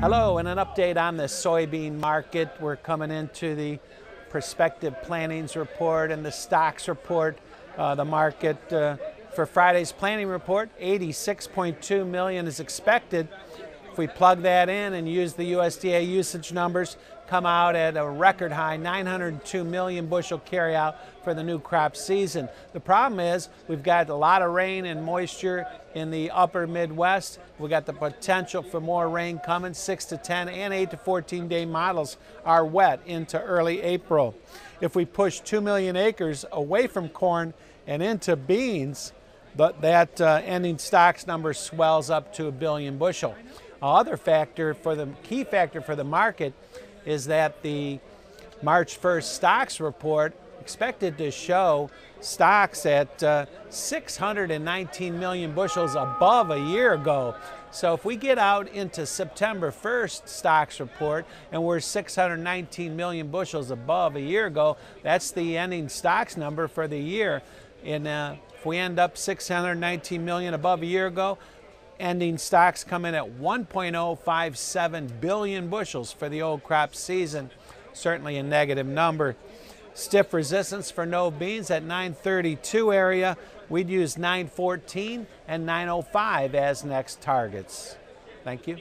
Hello, and an update on the soybean market. We're coming into the prospective plantings report and the stocks report. Uh, the market uh, for Friday's planting report, 86.2 million is expected. If we plug that in and use the USDA usage numbers, come out at a record high 902 million bushel carryout for the new crop season. The problem is we've got a lot of rain and moisture in the upper Midwest. We've got the potential for more rain coming. 6 to 10 and 8 to 14 day models are wet into early April. If we push 2 million acres away from corn and into beans, that uh, ending stocks number swells up to a billion bushel. Other factor for the key factor for the market is that the March 1st stocks report expected to show stocks at uh, 619 million bushels above a year ago. So if we get out into September 1st stocks report and we're 619 million bushels above a year ago, that's the ending stocks number for the year. And uh, if we end up 619 million above a year ago, ending stocks come in at 1.057 billion bushels for the old crop season. Certainly a negative number. Stiff resistance for no beans at 932 area. We'd use 914 and 905 as next targets. Thank you.